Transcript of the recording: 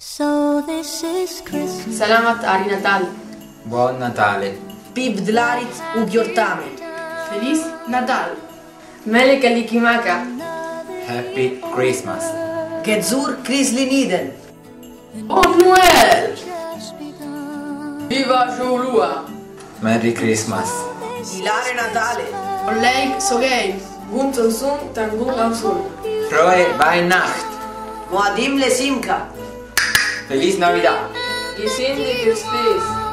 So this is Christmas. Salamat Ari Natal. Buon Natale. Pib dlarit u. Feliz Natal. Mele Kalikimaka. Happy Christmas. Gedzur Krisliniden. Oh Noel! Viva Jolua! Merry Christmas. Ilare Natale. Oleik Sogei. Gunton Sun Tangun Ausun. Frohe Weihnacht. Moadim Lesimka. ¡Feliz Navidad! Y Cindy, ¿qué space.